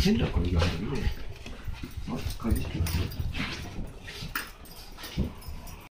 変な声があるね。まず、鍵してます。